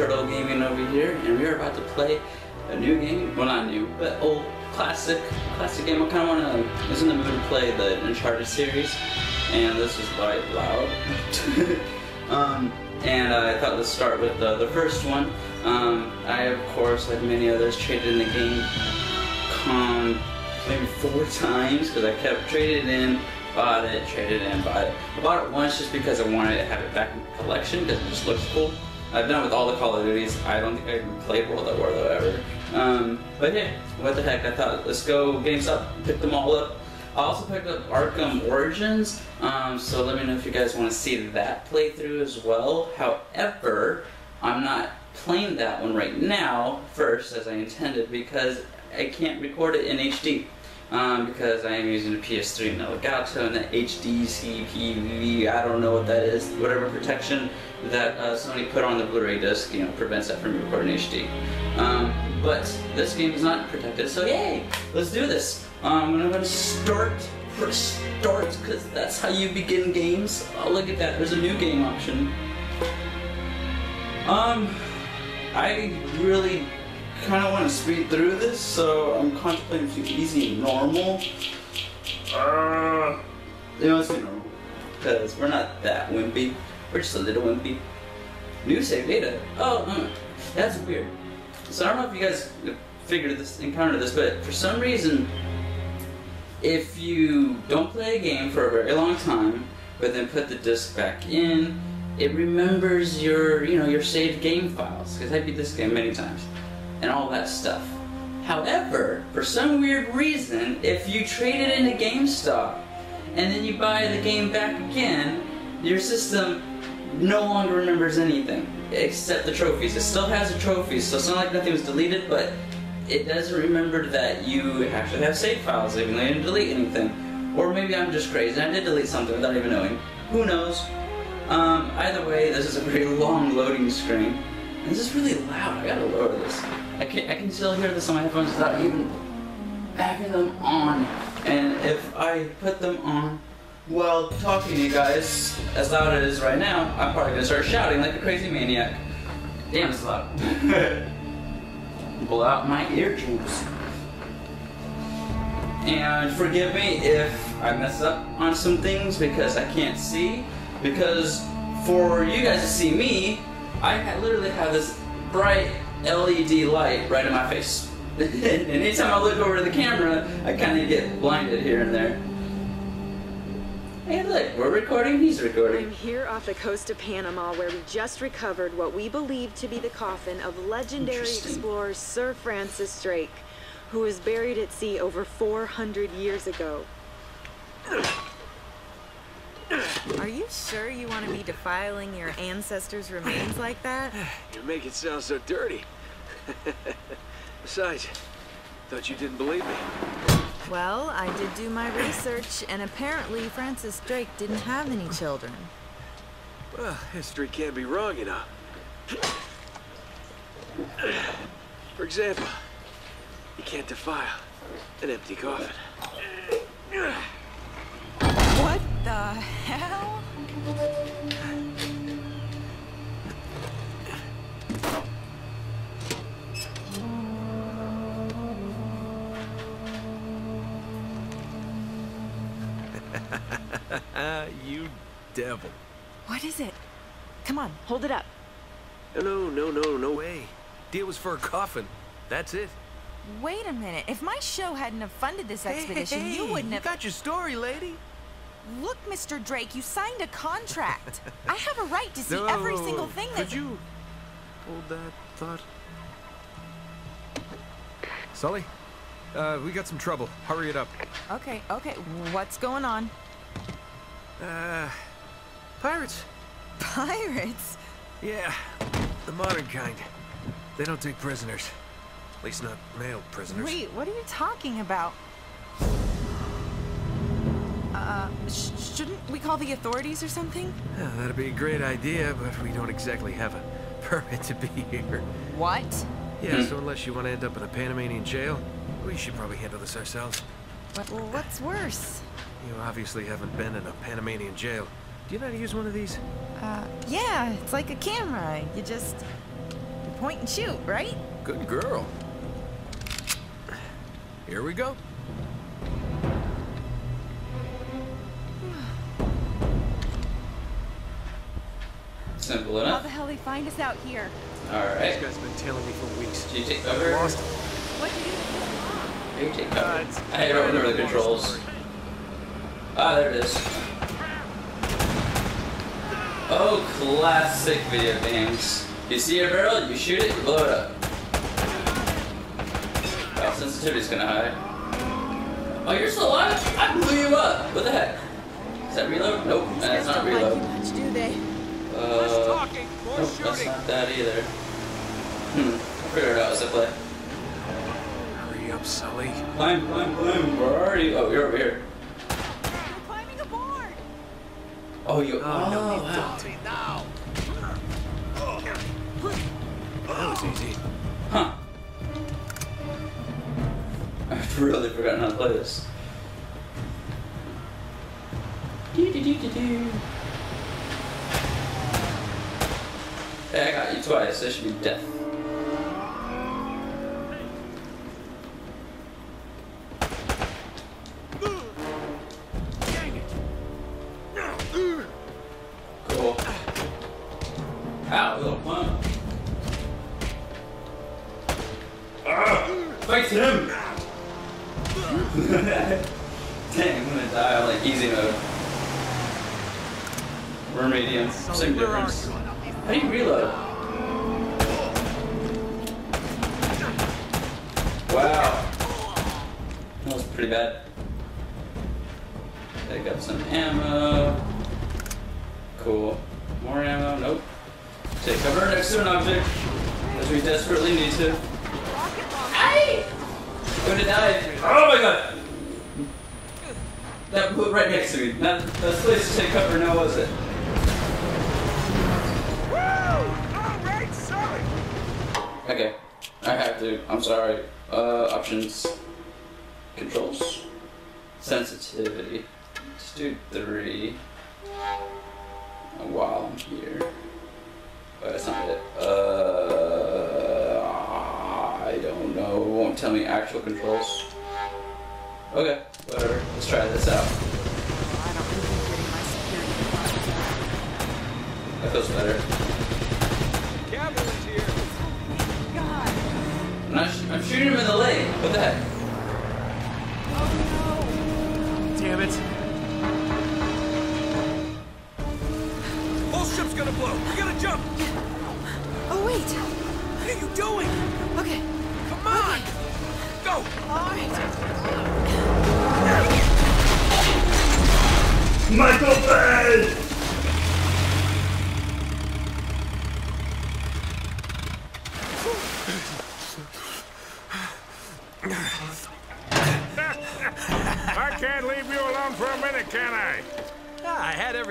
Turtle Gaming over here, and we are about to play a new game, well not new, but old classic, classic game. I kind of want to, was in the mood to play the Uncharted series, and this is quite loud. um, and uh, I thought let's start with the, the first one. Um, I of course, like many others, traded in the game com maybe four times, because I kept traded in, bought it, traded in, bought it. I bought it once just because I wanted to have it back in the collection because it just looks cool. I've done it with all the Call of Duties. I don't think I played World at War though ever. Um, but yeah, what the heck? I thought let's go GameStop, pick them all up. I also picked up Arkham Origins, um, so let me know if you guys want to see that playthrough as well. However, I'm not playing that one right now first as I intended because I can't record it in HD um, because I am using a PS3 and Elgato and the HDCP, I don't know what that is, whatever protection that uh, Sony put on the Blu-ray disc, you know, prevents that from recording HD. Um, but this game is not protected, so yay! Let's do this. Um, I'm gonna start, start, because that's how you begin games. Oh, look at that, there's a new game option. Um, I really kind of want to speed through this, so I'm contemplating between easy and normal. Uh, you know, let's normal. Because we're not that wimpy. We're just a little wimpy. New save data. Oh, uh, that's weird. So I don't know if you guys figured this, encountered this, but for some reason, if you don't play a game for a very long time, but then put the disc back in, it remembers your, you know, your saved game files. Because I beat this game many times and all that stuff. However, for some weird reason, if you trade it into GameStop and then you buy the game back again, your system no longer remembers anything except the trophies. It still has the trophies, so it's not like nothing was deleted, but it doesn't remember that you actually have save files, even though you didn't delete anything. Or maybe I'm just crazy and I did delete something without even knowing. Who knows? Um, either way, this is a very long loading screen. And this is really loud. I gotta lower this. I can I can still hear this on my headphones without even having them on. And if I put them on while talking to you guys as loud as it is right now, I'm probably gonna start shouting like a crazy maniac. Damn, it's loud. Pull out my ear eardrums. And forgive me if I mess up on some things because I can't see. Because for you guys to see me, I literally have this bright LED light right in my face. and anytime I look over to the camera, I kind of get blinded here and there. Hey, look, we're recording, he's recording. I'm here off the coast of Panama where we just recovered what we believe to be the coffin of legendary explorer Sir Francis Drake, who was buried at sea over 400 years ago. Are you sure you want to be defiling your ancestors' remains like that? You make it sound so dirty. Besides, thought you didn't believe me. Well, I did do my research, and apparently Francis Drake didn't have any children. Well, history can't be wrong, you know. For example, you can't defile an empty coffin. What the hell? you devil. What is it? Come on, hold it up. No, no, no, no way. Deal was for a coffin. That's it. Wait a minute. If my show hadn't have funded this expedition, hey, you wouldn't have... You got your story, lady. Look, Mr. Drake, you signed a contract. I have a right to see No, every single thing Could that... you hold that thought? Sully, uh, we got some trouble. Hurry it up. Okay, okay. What's going on? Uh, pirates. Pirates? Yeah, the modern kind. They don't take prisoners. At least not male prisoners. Wait, what are you talking about? Uh, sh shouldn't we call the authorities or something? Yeah, that'd be a great idea, but we don't exactly have a permit to be here. What? Yeah, so unless you want to end up in a Panamanian jail, we should probably handle this ourselves. Well, what's worse? You obviously haven't been in a Panamanian jail. Do you know how to use one of these? Uh, yeah, it's like a camera. You just you point and shoot, right? Good girl. Here we go. Simple How the hell they find us out here? Alright. This guy's been tailing me for weeks. Did you take I cover? lost him. What'd you do? You take Uh, cover. it's- I don't remember the controls. Ah, there it is. Oh, classic video games. You see a barrel, you shoot it, you blow it up. Wow, sensitivity's kinda high. Oh, you're still alive? I blew you up! What the heck? Is that reload? Nope, that's not Don't reload. you much, do they? Uh, talking, more nope, that's not that either. Hmm, I'll figure out as I play. Hurry up, Sully. Climb, climb, climb. Where are you? Oh, you're over here. We're climbing aboard! Oh, you. Oh, no, oh, you wow. don't. now. That was easy. Huh. I've really forgotten how to play this. Doo-doo-doo-doo-doo. Hey, I got you twice. That should be death. While I'm here. Oh, that's not it. Uh, I don't know. It won't tell me actual controls. Okay, whatever. Let's try this out. I don't think getting my security deposit That feels better. Cavalry's here. God! I'm, not sh- I'm shooting him in the leg. What the heck? Gonna blow. We gotta jump. Oh, wait! What are you doing? Okay, Come on. Go. alright. Michael Bay! I can't leave you alone for a minute, can I? Ah, I had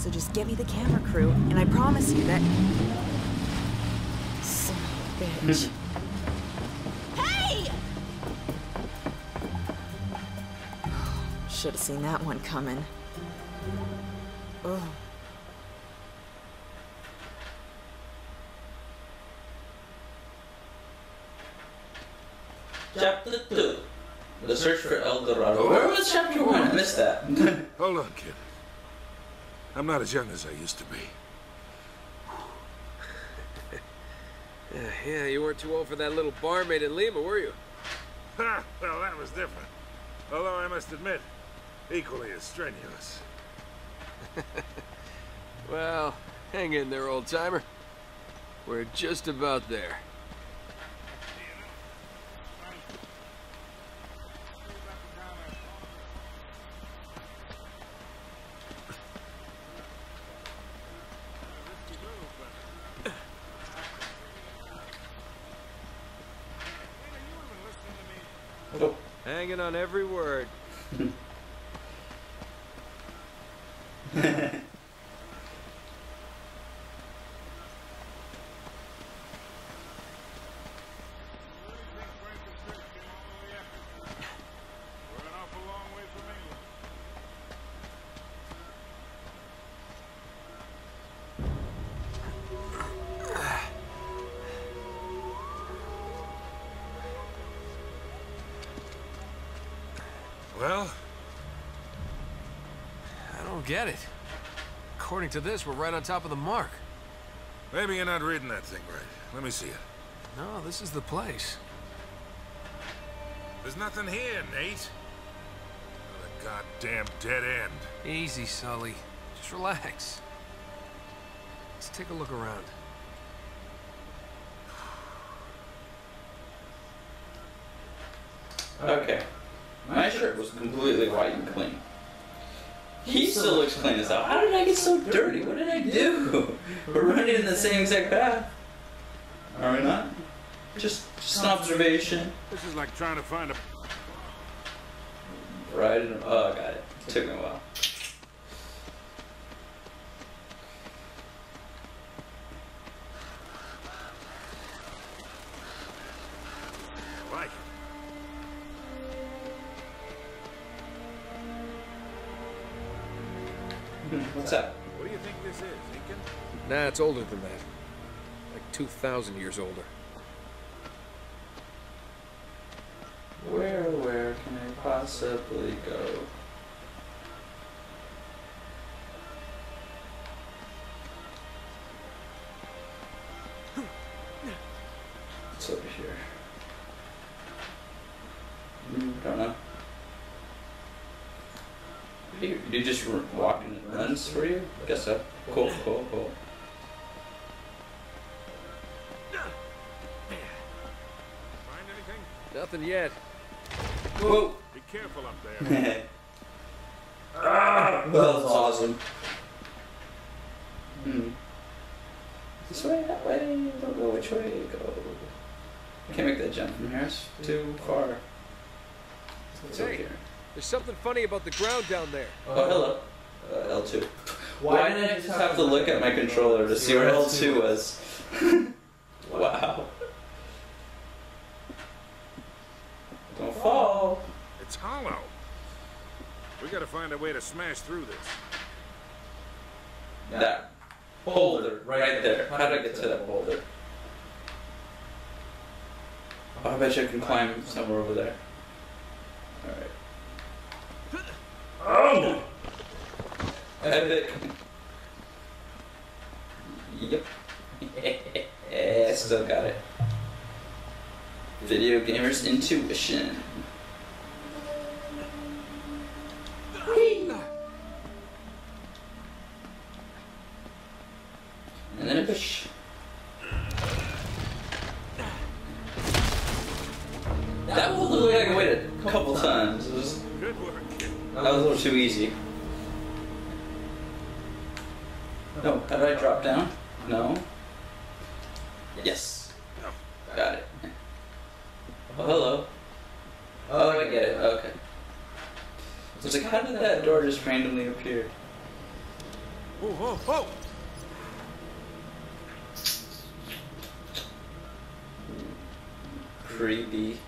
So just get me the camera crew, and I promise you that. Son of a bitch. hey! Should have seen that one coming. Oh. Chapter 2 The Search for El Dorado. Oh. Where was chapter 1? I missed that. Hold on, kid. I'm not as young as I used to be. Yeah, you weren't too old for that little barmaid in Lima, were you? Ha! Well, that was different. Although I must admit, equally as strenuous. Well, hang in there, old timer. We're just about there. On every word. get it. According to this, we're right on top of the mark. maybe you're not reading that thing right. Let me see it. No, this is the place. There's nothing here, Nate. What a goddamn dead end. Easy, Sully. Just relax. Let's take a look around. okay. My shirt was completely white and clean. He still looks clean as hell. How did I get so dirty? What did I do? We're running in the same exact path. Are we not? Just, just an observation. This is like trying to find a... Right. in- Oh, I got it. Took me a while. Nah, it's older than that. Like 2,000 years older. Where, where can I possibly go? Nothing yet. Whoa! Be careful up there. that was awesome. Hmm. This way, that way, don't know which way to go. I can't make that jump from here, it's too far. It's Hey. over here. There's something funny about the ground down there. Oh, hello. Uh, L2. Why did I just have to look at my controller to see where L2 was? wow. Don't fall. It's hollow. We gotta find a way to smash through this. That boulder right there. How did I get to that boulder? Oh, I bet you I can climb somewhere over there. Alright. Oh! Epic. Yep. still got it. Video gamers intuition. I get it. Okay. So it's like, how did that door just randomly appear? Whoa, whoa, whoa! creepy.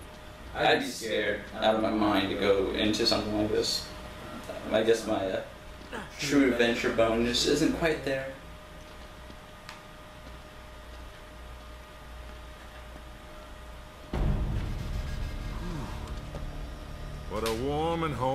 I'd be scared out of my mind to go into something like this. I guess my uh, true adventure bone just isn't quite there.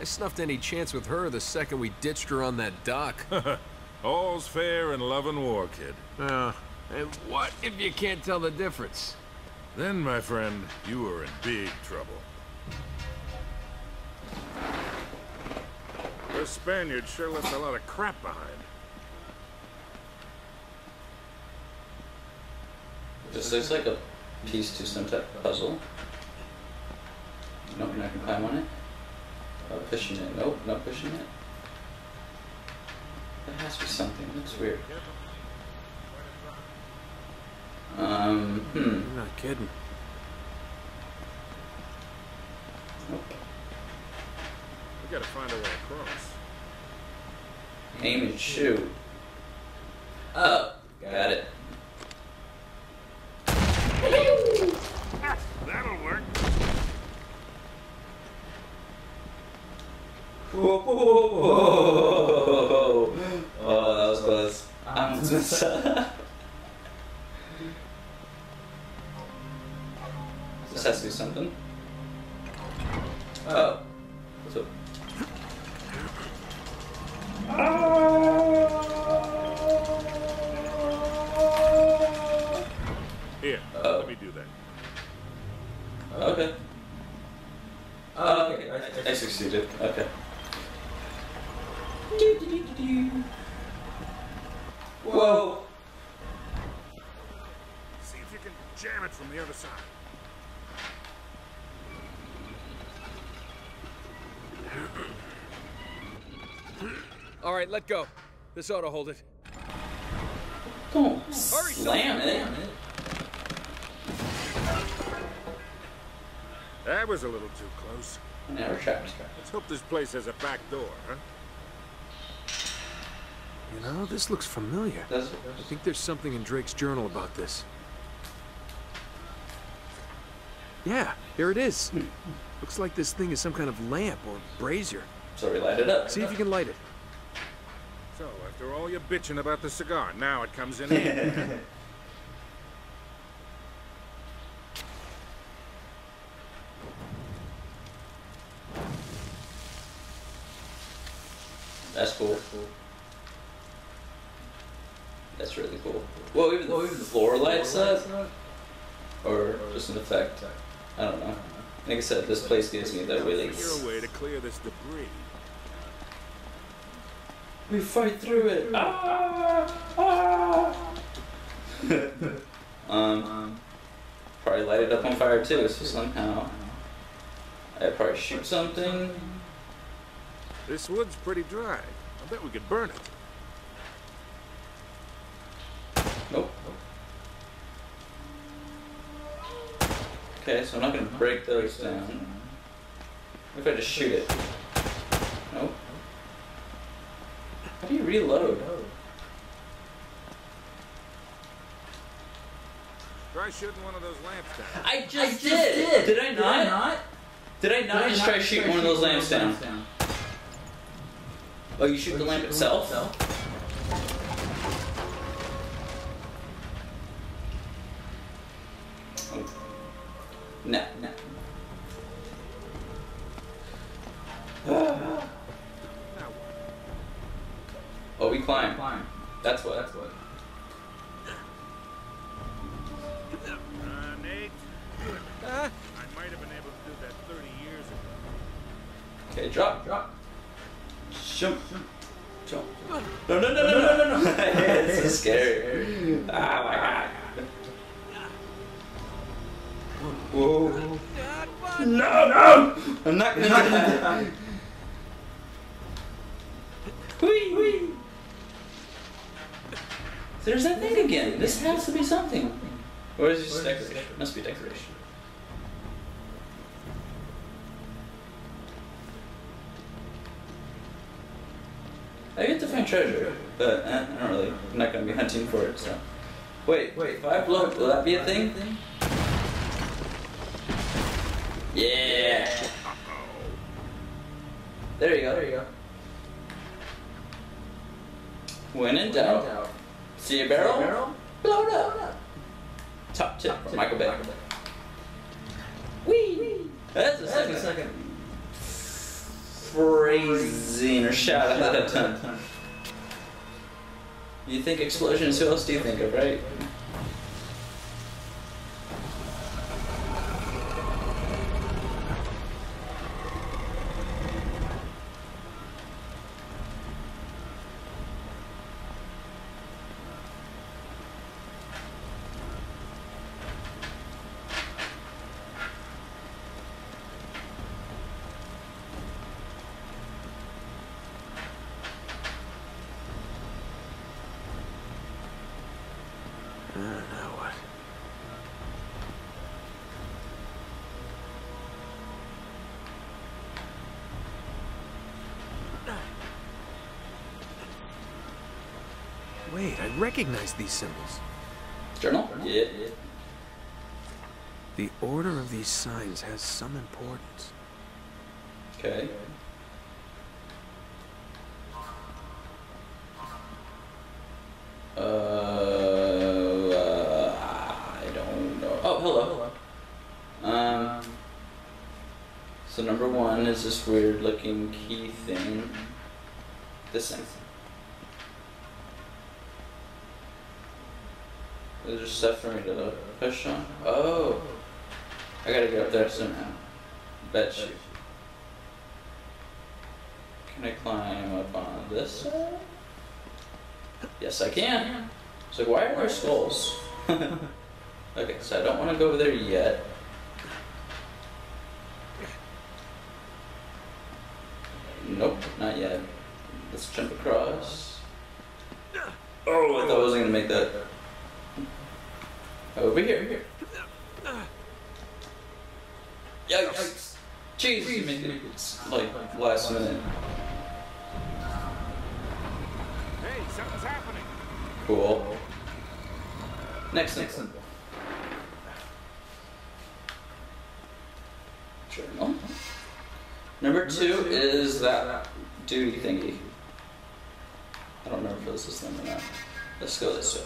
I snuffed any chance with her the second we ditched her on that dock. All's fair in love and war, kid. Uh, and what if you can't tell the difference? Then, my friend, you are in big trouble. Those Spaniards sure left a lot of crap behind. This looks like a piece to some type of puzzle. Nope, you're not gonna climb on it. Uh, pushing it. Nope, not pushing it. There has to be something. That's weird. Um, hmm. You're not kidding. Nope. We gotta find a way across. Aim and shoot. Oh, got it. Whoa, whoa, whoa, whoa. Oh, that was close. I'm just. this has to be something. Oh. So. Here, Oh. let me do that. Okay. Oh, okay. I, I succeeded. Okay. Whoa. See if you can jam it from the other side. All right, let go. This ought to hold it. Don't Hurry, slam it. That was a little too close. Never trapped. Let's hope this place has a back door, huh? You know, this looks familiar. Does it? I think there's something in Drake's journal about this. Yeah, here it is. Looks like this thing is some kind of lamp or brazier. So we light it up. See if you can light it. So, after all your bitching about the cigar, now it comes in handy. That's cool. That's really cool. Well, even the, even the floor lights up, or just an effect. I don't know. Like I said, this place gives me that really. Figure a way to clear this debris. We fight through it. Ah, ah. um, probably light it up on fire too. So somehow, I'd probably shoot something. This wood's pretty dry. I bet we could burn it. Nope. Okay, so I'm not gonna uh-huh. break those down. What if I just shoot it? Nope. How do you reload? Try shooting one of those lamps down. I just, did. did. I not? Did I not i just try shooting one of those lamps down? Oh, you shoot oh, the lamp itself? There you go. There you go. When in doubt, see a barrel, blow it up. Top tip from Michael Bay. Wee. That's a second. second. Phrasing or shout out of time. You think explosions? Who else do you think of, right? Uh, now what? Wait, I recognize these symbols. Journal? Yeah. The order of these signs has some importance. Okay. Uh, I don't know. Oh, hello. Um. So number one is this weird looking key thing. This thing. Is there stuff for me to push on? Oh. I gotta get up there somehow. Bet you. Can I climb up on this side? Yes, I can. So why are there skulls? okay, so I don't want to go over there yet. Nope, not yet. Let's jump across. Oh, I thought I wasn't gonna make that. Over here. here. Yikes! Jeez, you make it like last minute. Hey, something's happening. Cool. Next, next. Journal. Number two is that duty thingy. I don't remember if this is them or not. Let's go this way.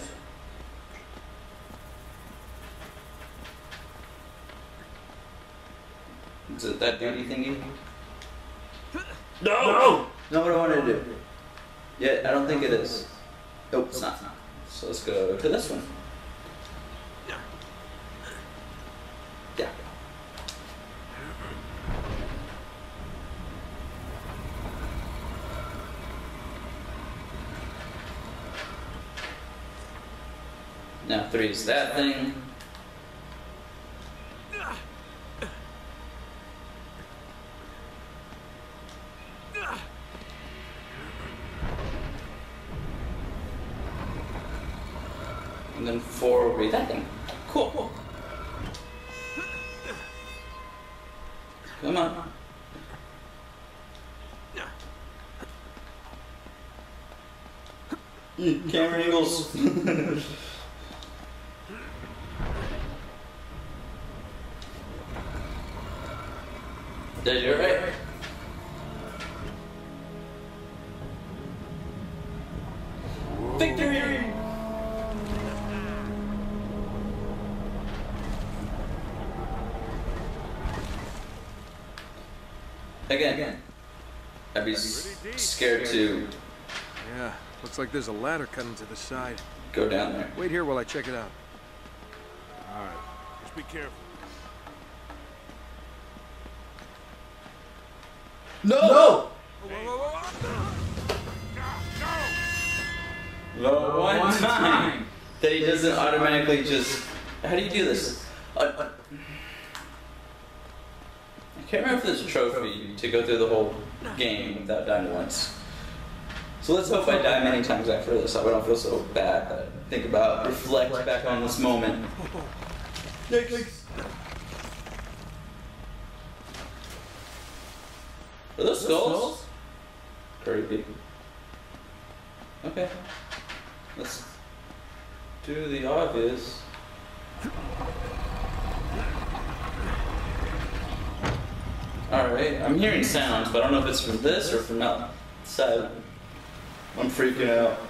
Is it that duty thingy? No! Not what I wanted to do. Yeah, I don't think it is. Nope, it's not. So let's go to this one. Yeah. Now three is that thing. And then four will be that thing. Cool. Come on. Mm, Camera angles. Did you right? Victory! Again, I'd be s- scared to Yeah, looks like there's a ladder cutting to the side. go down there. Wait here while I check it out. All right, just be careful. No! No! The one time that he doesn't automatically just. How do you do this? Uh, uh, I can't remember if there's a trophy to go through the whole game without dying once. So let's hope I die many times after this, so I don't feel so bad. That I think about, reflect back on this moment. Are those skulls? Creepy. Okay. Let's do the obvious. Alright, I'm hearing sounds, but I don't know if it's from this or from outside. I'm freaking out.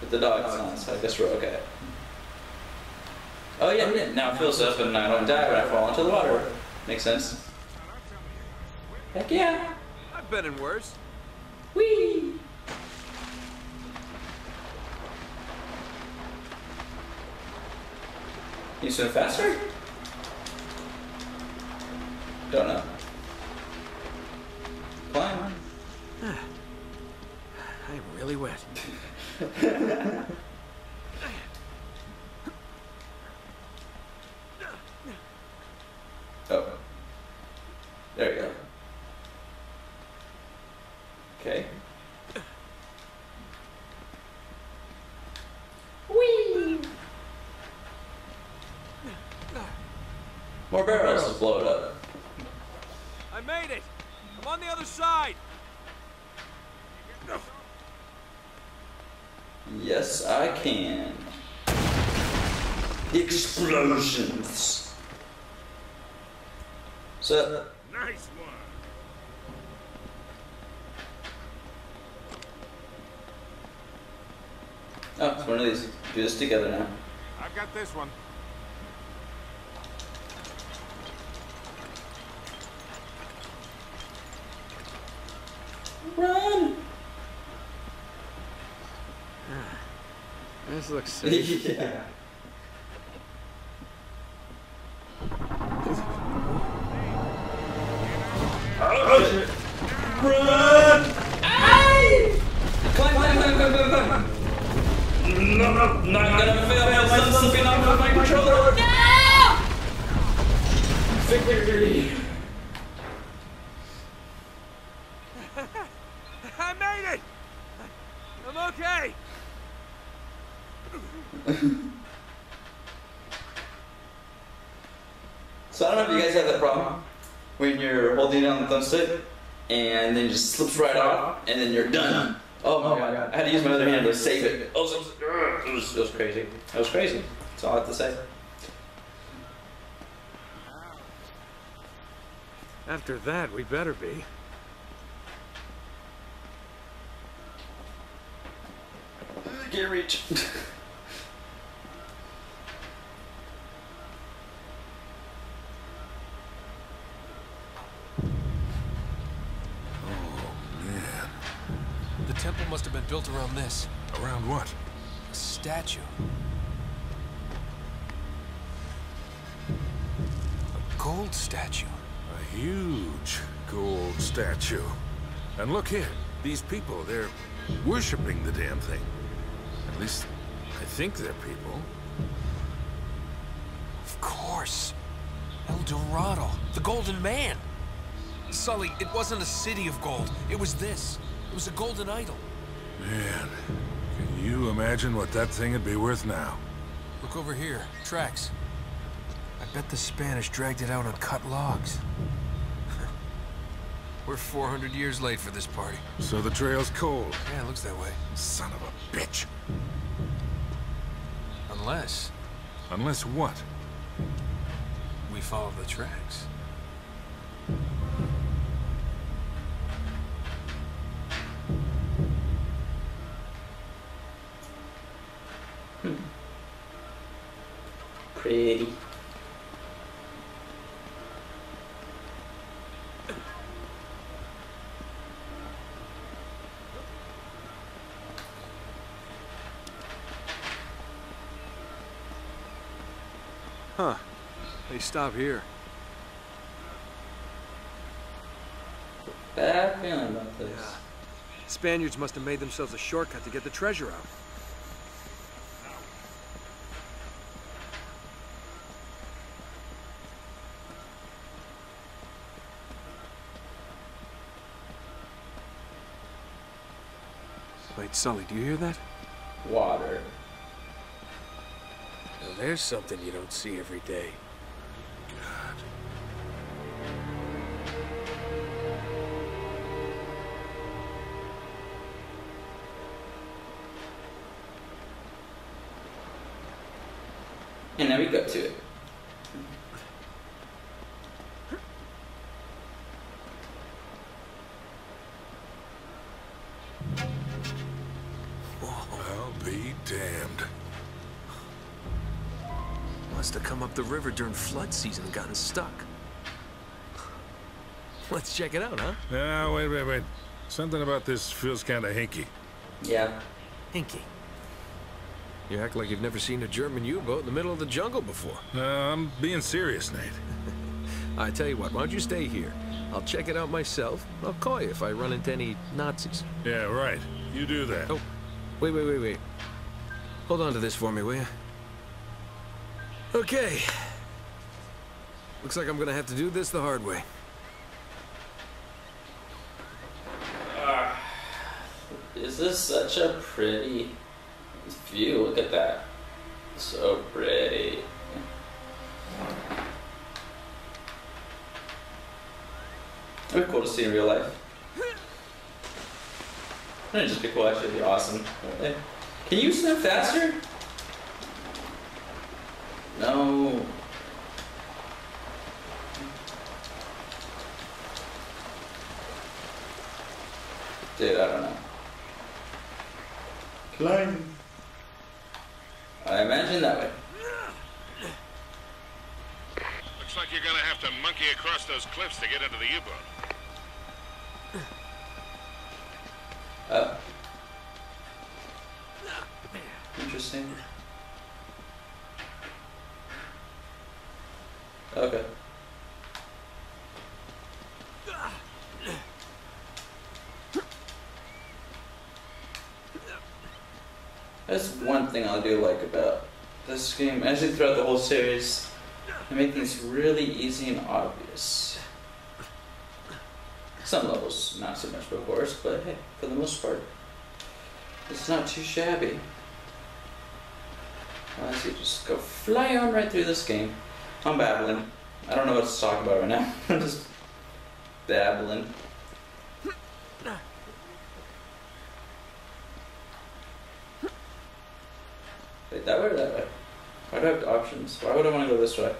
But the dog's not, so I guess we're okay. Oh yeah, yeah, now it fills up and I don't die when I fall into the water. Makes sense. Heck yeah! I've been in worse. Whee! You swim faster? Don't know. Climb. Ah. I'm really wet. Oh. There you go. Okay. Whee! More barrels to blow it up. I made it! I'm on the other side! Yes, I can. Explosions. So, Nice one. oh, it's one of these. Do this together now. I've got this one. Run! This looks safe. yeah. Run! Climb, climb, climb, climb, climb, climb. No, no, not gonna fail. My son's slipping off of my controller. No! Victory. I made it! I'm okay! So I don't know if you guys have that problem when you're holding down the thumbstick and then it just slips right off and then you're done. Oh my oh god! I had to use my other hand to save it. Oh, so- it was, it was crazy. It was crazy. That's all I have to say. After that, we better be. Can't reach. Man, The temple must have been built around this. around what? A statue. A gold statue. A huge gold statue. And look here, these people, they're worshipping the damn thing. At least, I think they're people. Of course. El Dorado. The Golden Man. Sully, it wasn't a city of gold. It was this. It was a golden idol. Man, can you imagine what that thing would be worth now? Look over here. Tracks. I bet the Spanish dragged it out on cut logs. We're 400 years late for this party. So the trail's cold. Yeah, it looks that way. Son of a bitch. Unless Unless what? we follow the tracks. Stop here. Bad feeling about this. Yeah. Spaniards must have made themselves a shortcut to get the treasure out. Wait, Sully, do you hear that? Water. Now, there's something you don't see every day. And now we go to it. I'll be damned. Must have come up the river during flood season and gotten stuck. Let's check it out, huh? Now, wait, wait, wait. Something about this feels kind of hinky. Yeah. Hinky. You act like you've never seen a German U-boat in the middle of the jungle before. No, I'm being serious, Nate. I tell you what, why don't you stay here? I'll check it out myself. I'll call you if I run into any Nazis. Yeah, right. You do that. Oh, wait, wait, wait, wait. Hold on to this for me, will you? Okay. Looks like I'm gonna have to do this the hard way. Ah. Is this such a pretty view? Look at that. So pretty. It'd be cool to see in real life. It just be cool? Actually, it'd be awesome. Can you swim faster? No. Dude, I don't know. Climb. That way. Looks like you're gonna have to monkey across those cliffs to get into the U-boat. Oh. Interesting. Okay. That's one thing I do like about this game. Actually, throughout the whole series, they make things really easy and obvious. Some levels, not so much, of course, but hey, for the most part, it's not too shabby. Let's just go fly on right through this game. I'm babbling. I don't know what to talk about right now. I'm just babbling. Wait, that way or that way? Why do I have options? Why would I want to go this way?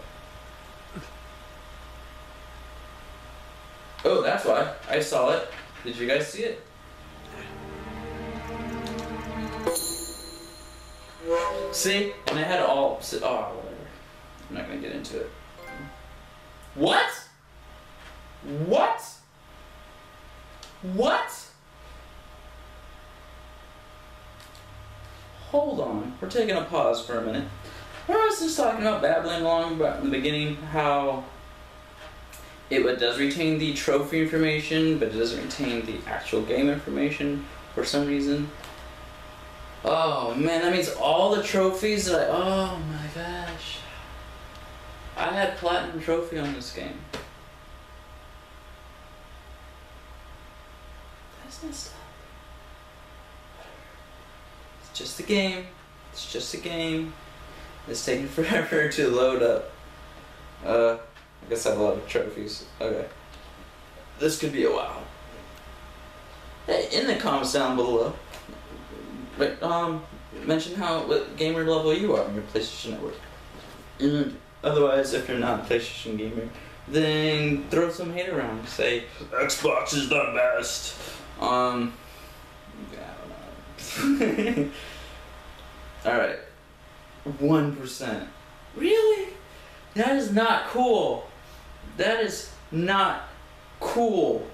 Oh, that's why. I saw it. Did you guys see it? See? And I had all. Oh, whatever. I'm not gonna get into it. What? What? What? Hold on. We're taking a pause for a minute. I was just talking about babbling along about in the beginning how it does retain the trophy information, but it doesn't retain the actual game information for some reason. Oh man, that means all the trophies that I. Oh my gosh. I had platinum trophy on this game. That's messed up. It's just a game. It's just a game. It's taking forever to load up. Uh, I guess I have a lot of trophies. Okay. This could be a while. Hey, in the comments down below, but, um, mention how what gamer level you are on your PlayStation Network. And otherwise, if you're not a PlayStation gamer, then throw some hate around. Say Xbox is the best. Um, I don't know. All right, one percent. Really? That is not cool. That is not cool.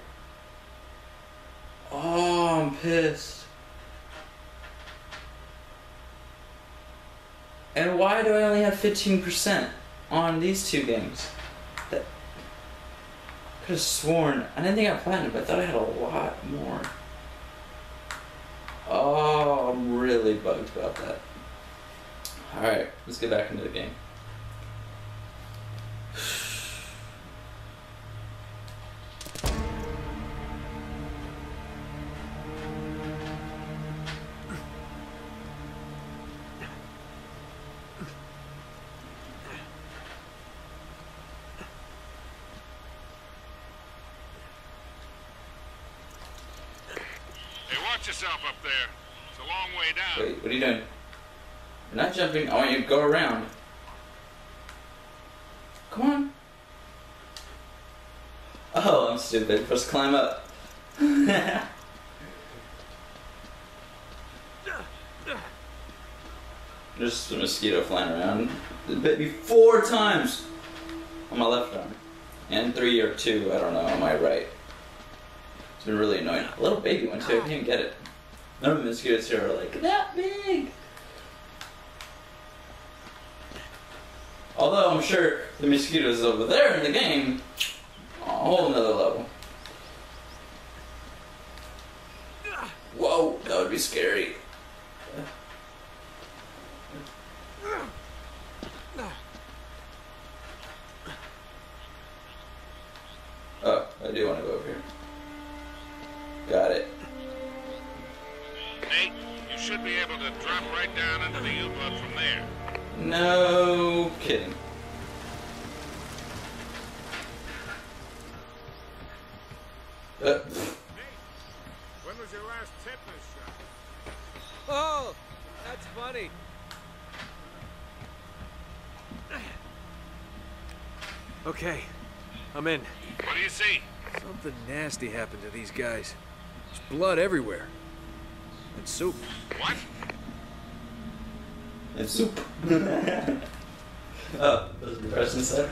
Oh, I'm pissed. And why do I only have 15% on these two games? That could have sworn. I didn't think I platinum, but I thought I had a lot more. Oh, I'm really bugged about that. Alright, let's get back into the game. Go around. Come on. Oh, I'm stupid. First climb up. There's a mosquito flying around. It bit me four times on my left arm. And three or two, I don't know, on my right. It's been really annoying. A little baby one too, I can't even get it. None of the mosquitoes here are like that big. Although I'm sure the mosquitoes over there in the game, a whole nother level. I'm in. What do you see? Something nasty happened to these guys. There's blood everywhere. And soup. What? And soup. Uh, oh, those depressing stuff.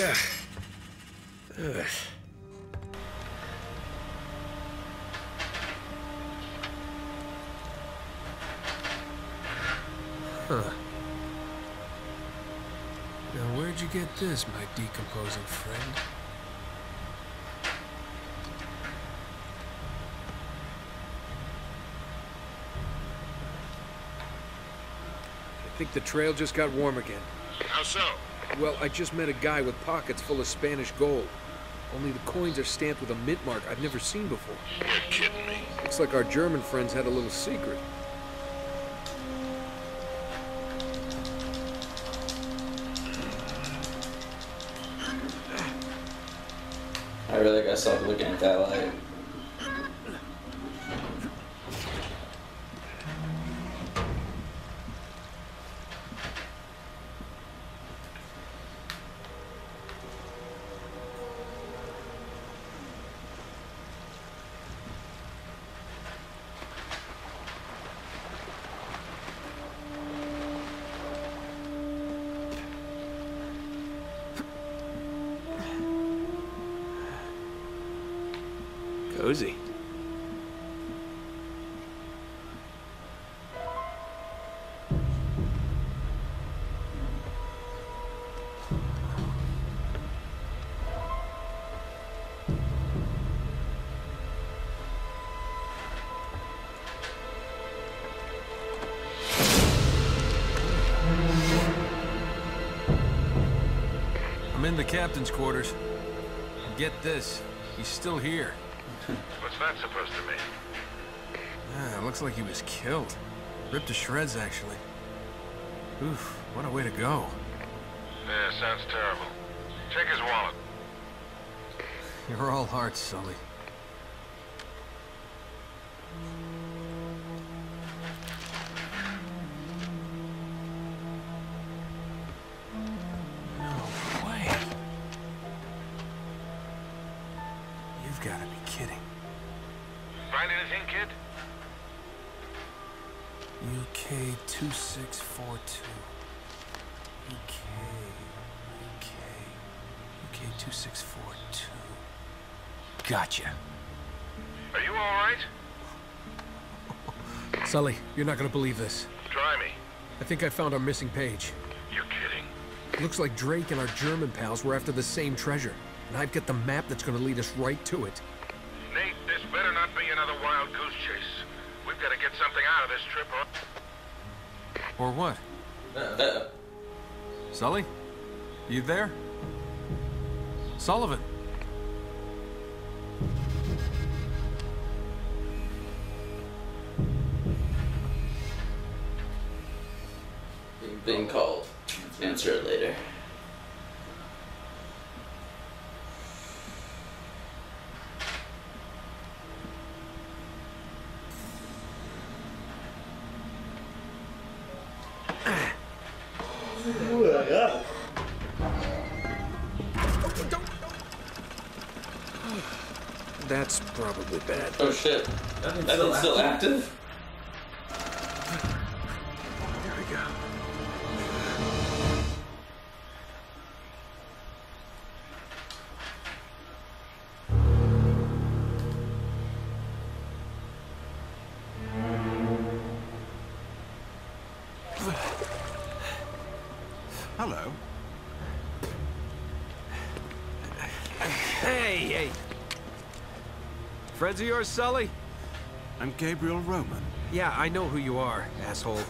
Yeah. Ugh. Huh. Now, where'd you get this, my decomposing friend? I think the trail just got warm again. How so? Well, I just met a guy with pockets full of Spanish gold. Only the coins are stamped with a mint mark I've never seen before. You're kidding me. Looks like our German friends had a little secret. I really gotta stop looking at that light. In the captain's quarters. And Get this, he's still here. What's that supposed to mean? Ah, it looks like he was killed. Ripped to shreds, actually. Oof, what a way to go. Yeah, sounds terrible. Take his wallet. You're all hearts, Sully. Sully, you're not gonna believe this. Try me. I think I found our missing page. You're kidding. Looks like Drake and our German pals were after the same treasure. And I've got the map that's gonna lead us right to it. Nate, this better not be another wild goose chase. We've got to get something out of this trip, or... Or what? Uh, Sully? You there? Sullivan? Being called. Answer it later. That's probably bad. Oh shit. That thing's still active? Friends of yours, Sully? I'm Gabriel Roman. Yeah, I know who you are, asshole.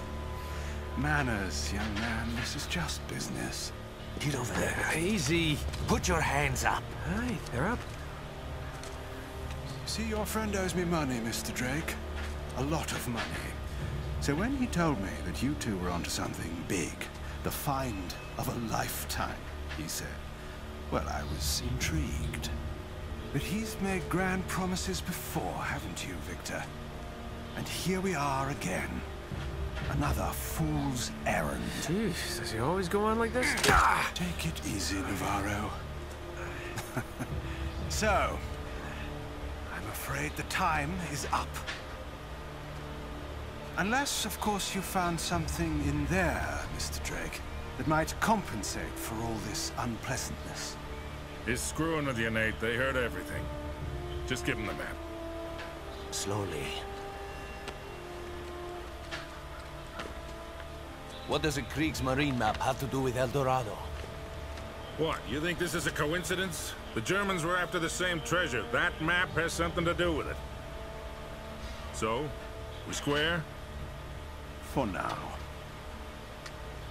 Manners, young man. This is just business. Get over there. Easy. Put your hands up. Hi, they're up. See, your friend owes me money, Mr. Drake. A lot of money. So when he told me that you two were onto something big, the find of a lifetime, he said, well, I was intrigued. But he's made grand promises before, haven't you, Victor? And here we are again. Another fool's errand. Jeez, does he always go on like this? Ah! Take it easy, Navarro. so, I'm afraid the time is up. Unless, of course, you found something in there, Mr. Drake, that might compensate for all this unpleasantness. He's screwing with you, Nate. They heard everything. Just give him the map. Slowly. What does a Kriegsmarine map have to do with El Dorado? What, you think this is a coincidence? The Germans were after the same treasure. That map has something to do with it. So, we square? For now.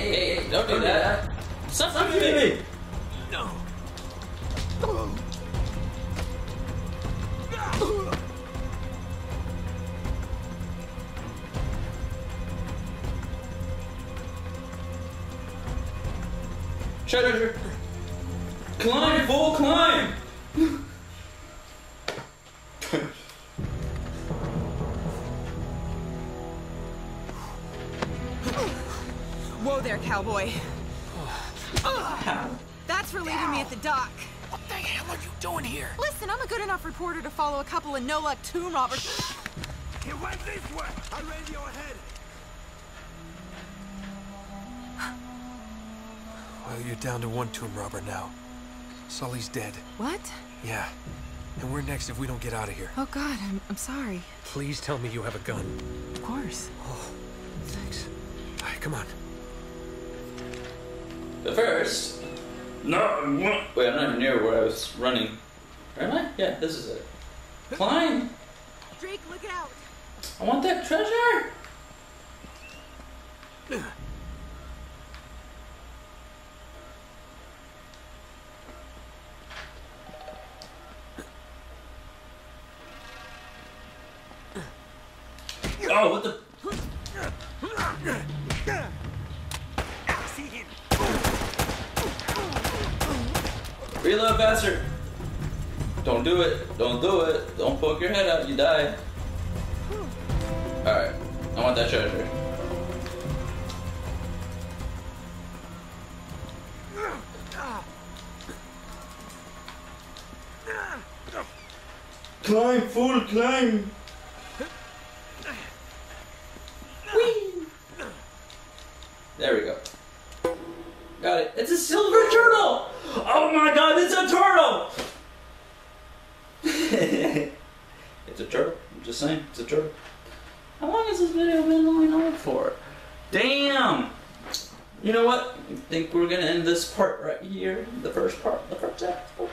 Hey, don't do that. Stop shooting me! No. Treasure! Climb, cowboy. That's for leaving me at the dock. What the hell are you doing here? Listen, I'm a good enough reporter to follow a couple of no-luck tomb robbers. He went this way! I radio ahead! Well, you're down to one tomb robber now. Sully's dead. What? Yeah. And we're next if we don't get out of here. Oh God, I'm, I'm sorry. Please tell me you have a gun. Of course. Oh, thanks. All right, come on. But first, no, wait, I'm not even near where I was running. Where Am I? Yeah, this is it. Climb! Drake, look out! I want that treasure! Reload faster! Don't do it. Don't do it. Don't poke your head out. You die. Alright. I want that treasure. Climb, full climb! Whee! There we go. Got it. It's a silver turtle! Oh my god, it's a turtle! it's a turtle. I'm just saying, it's a turtle. How long has this video been going on for? Damn! You know what? I think we're gonna end this part right here. The first part, the first episode.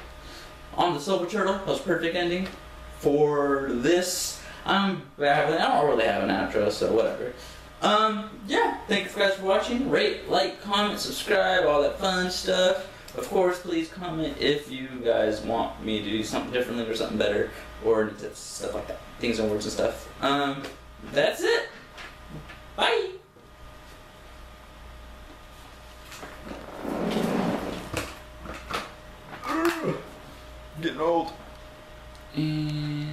On the silver turtle. That was perfect ending for this. I'm I don't really have an outro, so whatever. Um, yeah, thank you guys for watching. Rate, like, comment, subscribe, all that fun stuff. Of course, please comment if you guys want me to do something differently or something better, or stuff like that. Things and words and stuff. Um, that's it. Bye. Getting old. And